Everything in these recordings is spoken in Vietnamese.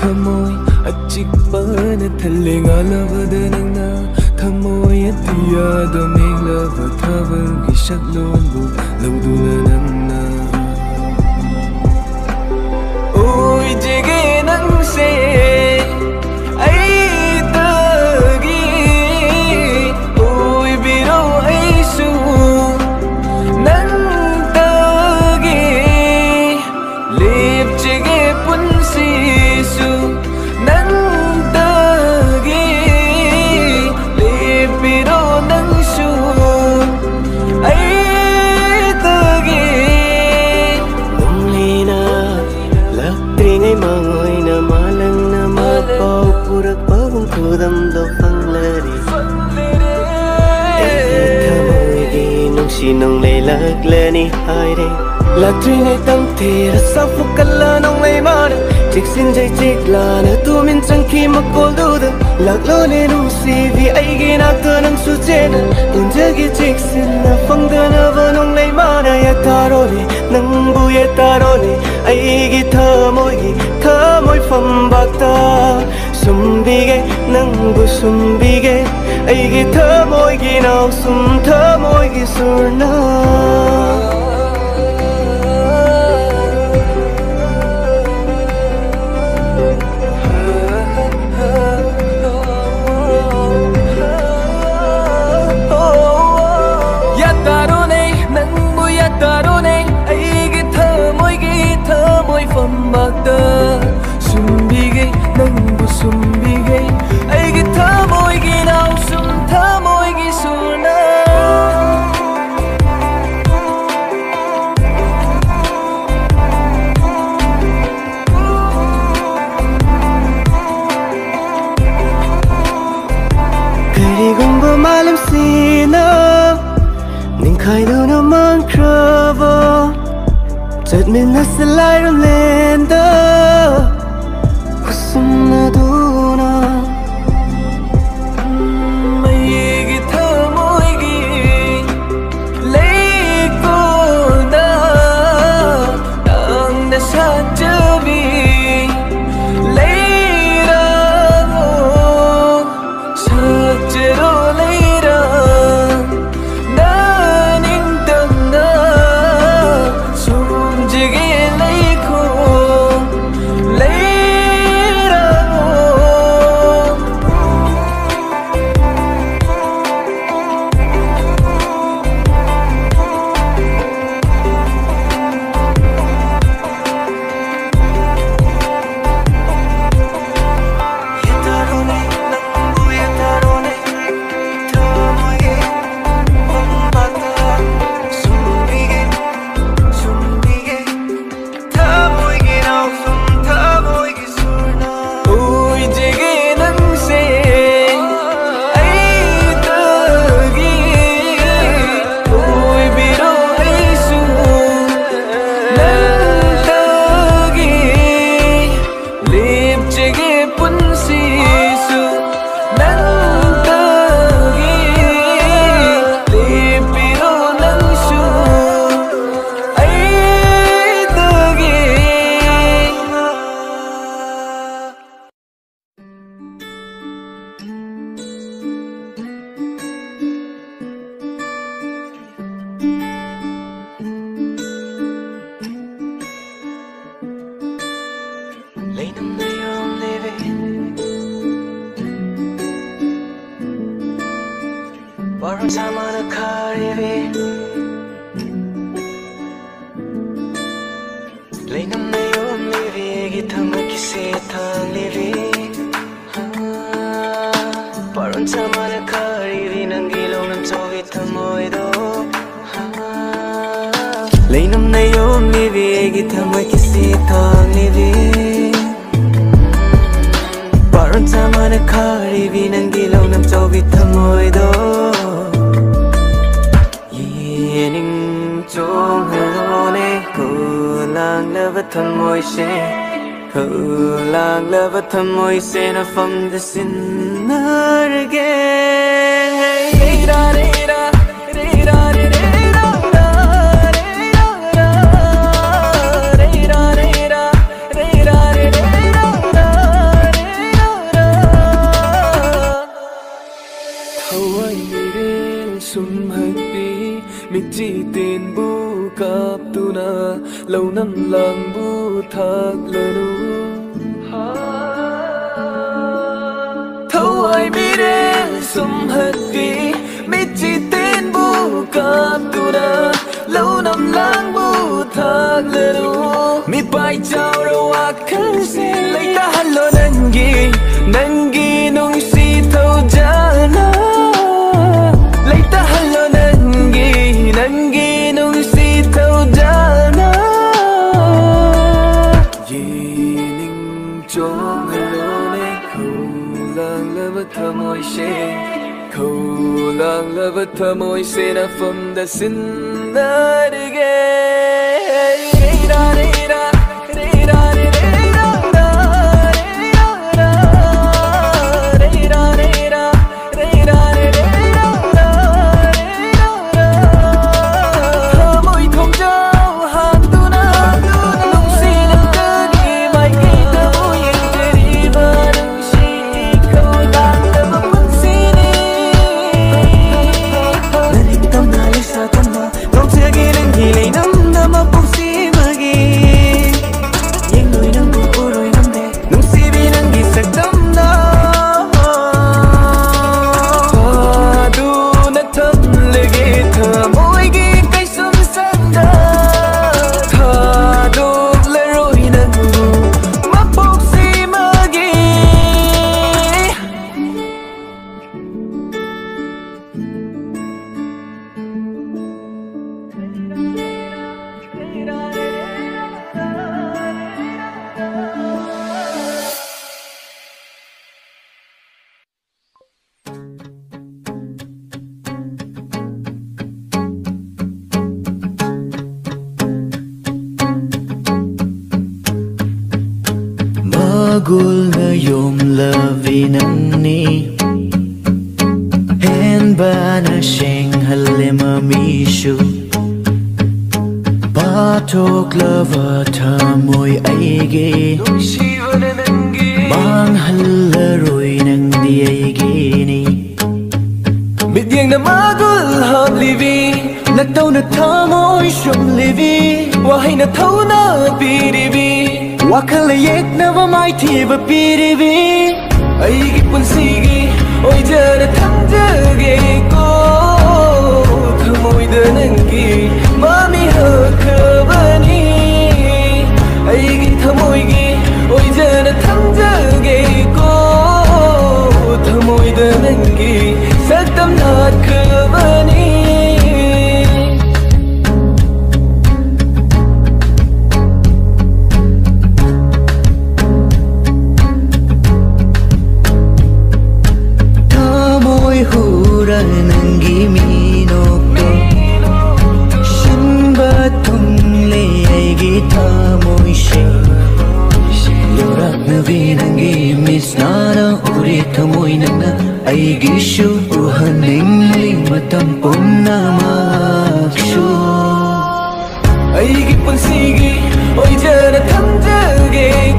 ꯊꯃꯣꯏ ꯑꯆꯤꯛꯄꯅ ꯊꯜꯂꯦ ꯉꯥꯜꯂꯕꯗ ꯅꯪꯅ ꯊꯃꯣꯏ ꯑꯇꯤꯌꯥꯗ ꯃꯦꯡꯂꯕ ꯊꯥꯕꯜꯒꯤ ꯁꯛꯂꯣꯟꯕꯨ ꯂꯧꯗꯨꯅ ꯅꯪꯅ ಮಕ್ಕೋಲ್ದೂದ ಲಗ್ಲೋ ನೇನು ಸಿವಿ ಐಗೆ ನಾತ ನಂಗ್ ಸುಚೇನ ಉಂಜಗೆ ಚಿಕ್ಸಿನ ಫಂಗನವ ನೊಂಗ್ಲೈ ಮಾನ ಎತ್ತಾರೋನೆ ನಂಗು ಎತ್ತಾರೋನೆ ಐಗೆ ಥಮೋಗಿ ಥಮೋಯ್ ಫಂಬಾಕ್ತ ಸುಂಬಿಗೆ ನಂಗು ಸುಂಬಿಗೆ ಐಗೆ ಥಮೋಗಿ ನಾವು ಸುಂ ಥಮೋಗಿ ಸುರ್ಣ ꯂꯩꯅꯝ ꯅꯌꯣꯝ ꯅꯤꯕꯤ ꯑꯩꯒꯤ ꯊꯃꯣꯏꯒꯤ ꯁꯤ ꯊꯥꯡ ꯅꯤꯕꯤ ꯄꯥꯔꯣꯟ ꯆꯥꯃꯅ ꯈꯥꯔꯤꯕꯤ ꯅꯪꯒꯤ ꯂꯧꯅꯝ ꯆꯥꯎꯕꯤ ꯊꯃꯣꯏꯗꯣ lang lava thamoy se Khu lang lava thamoy se na pham de sin nar wakansin Laitahalo nangi Nangi nung sitaw jana Laitahalo nangi Nangi nung sitaw jana Yining jong alone Kulang labat tamoy shake from the sin that again Giêsu ba thuộc lava tha môi ai ge bang hal la rồi nang đi ai ge ni biết yang na magul hab livi nagtaw na tha môi shum livi wahay na thâu na pirivi wakal yek na va mai thi va pirivi ai gi punsi gi oi jara tham jage 흐르는 길 마음이 흑흡을 깊은 시기 언제나 탐지기.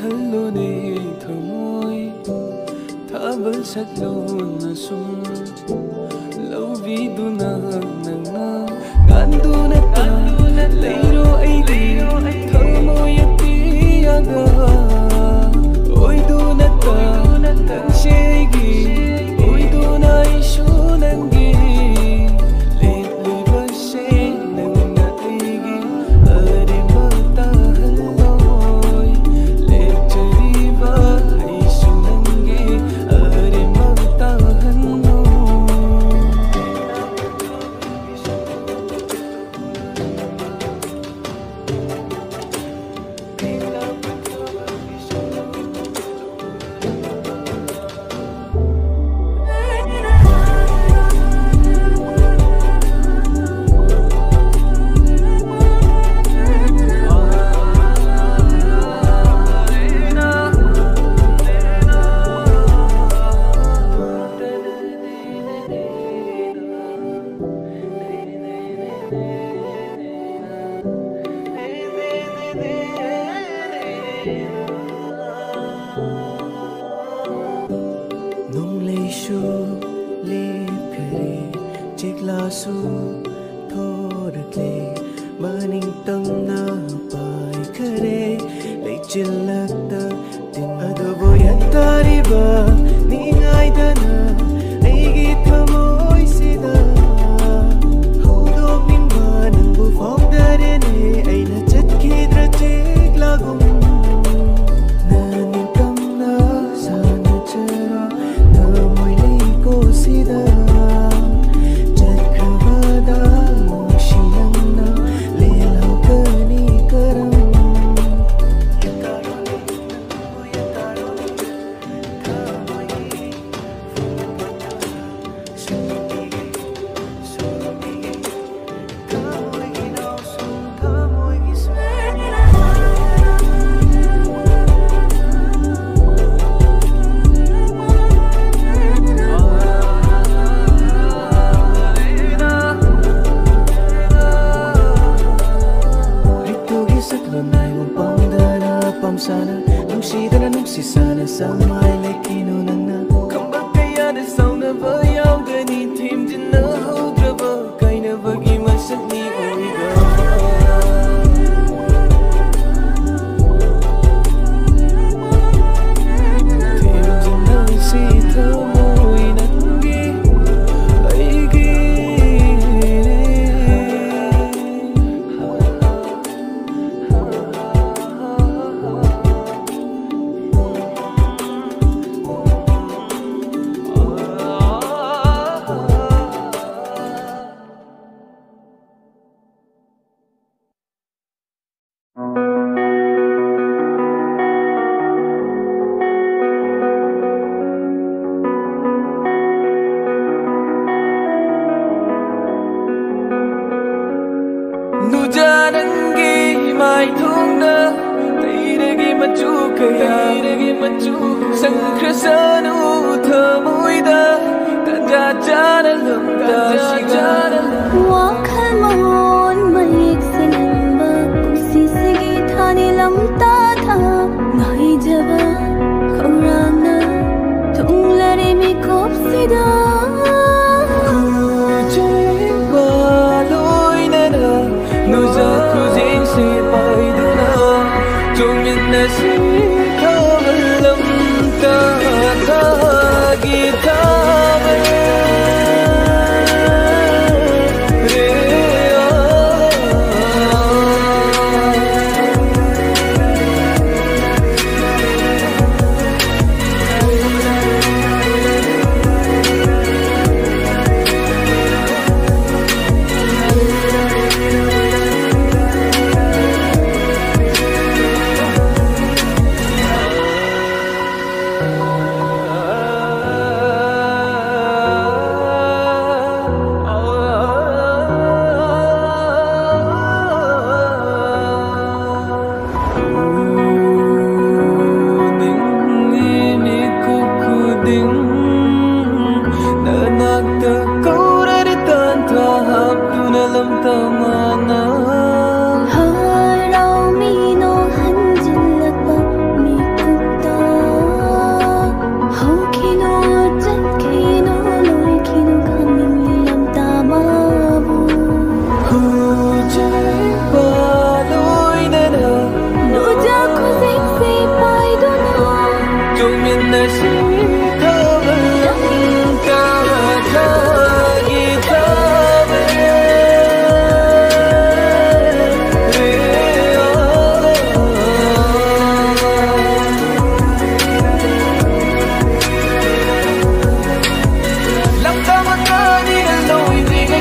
흘러내린 thời thả vẫn sắc đâu na sung. Lâu vì tu na na na gan tu na ta lấy ro ai đi. thơ môi yết ti yada Su li kari chik la su tho dak le maning tang na pai kare le chilak ta tin adu boyan tari ba Ranay mo pang darapam sana. Nung si dananong si sana sa may like kinunan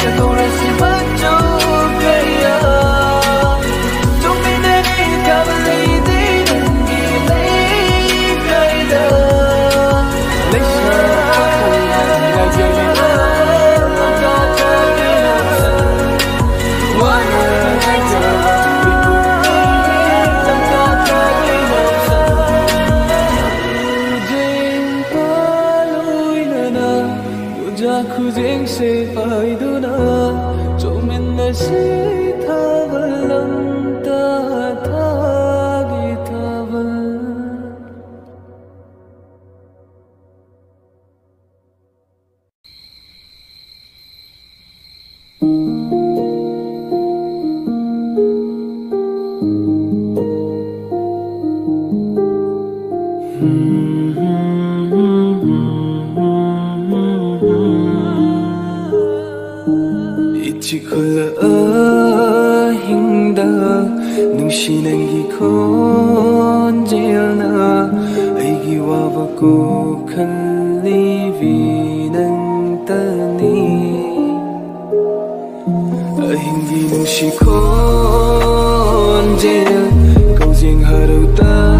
siendo 무심코 언제나 평생 하루 따